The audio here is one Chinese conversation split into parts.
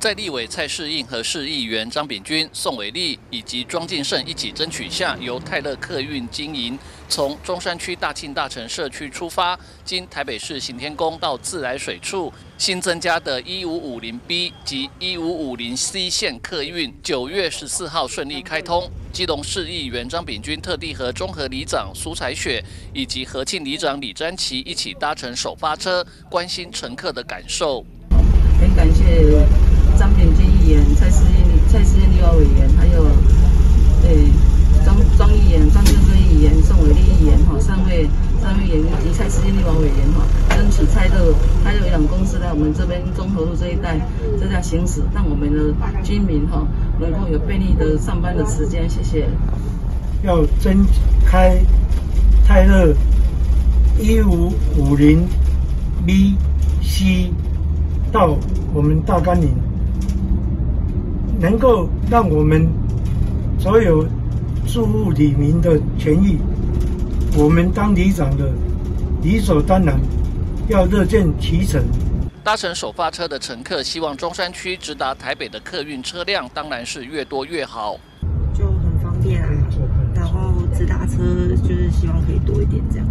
在立委蔡世应和市议员张炳君、宋伟立以及庄敬胜一起争取下，由泰勒客运经营，从中山区大庆大城社区出发，经台北市行天宫到自来水处，新增加的 1550B 及 1550C 线客运，九月十四号顺利开通。基隆市议员张炳君特地和中和里长苏彩雪以及和庆里长李占奇一起搭乘首发车，关心乘客的感受。很感谢。张炳军议员、蔡思燕、蔡思燕立法委员，还有诶张张议员、张建顺议员、宋伟立议员哈，三位三位议员以及蔡思燕立法委员哈，争取蔡乐蔡乐养公司在我们这边中和路这一带这条行驶，让我们的居民哈能够有便利的上班的时间。谢谢。要增开泰勒一五五零 B C 到我们大甘岭。能够让我们所有住户里民的权益，我们当里长的理所当然要乐见其成。搭乘首发车的乘客希望中山区直达台北的客运车辆当然是越多越好，就很方便啊。然后直达车就是希望可以多一点这样。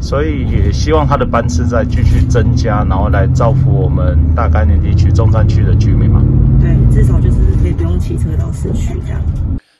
所以也希望它的班次再继续增加，然后来造福我们大概念地区中山区的居民嘛。对，至少就是可以不用骑车到市区这样。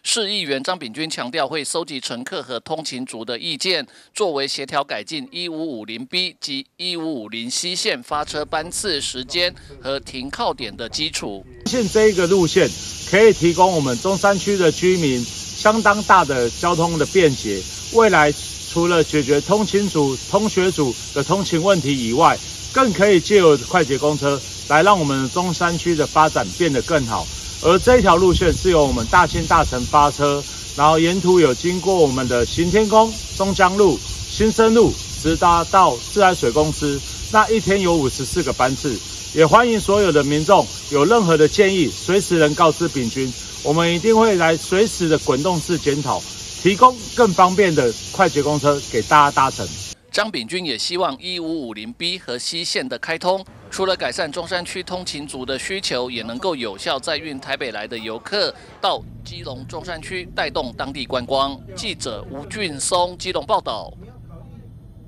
市议员张炳君强调，会收集乘客和通勤族的意见，作为协调改进一五五零 B 及一五五零 C 线发车班次、时间和停靠点的基础。现这一个路线可以提供我们中山区的居民相当大的交通的便捷。未来除了解决通勤族、通学组的通勤问题以外，更可以借由快捷公车。来让我们中山区的发展变得更好，而这条路线是由我们大庆大城发车，然后沿途有经过我们的行天宫、松江路、新生路，直达到自来水公司。那一天有五十四个班次，也欢迎所有的民众有任何的建议，随时能告知丙君，我们一定会来随时的滚动式检讨，提供更方便的快捷公车给大家搭乘。张炳君也希望一五五零 B 和西线的开通，除了改善中山区通勤族的需求，也能够有效载运台北来的游客到基隆中山区，带动当地观光。记者吴俊松基隆报道。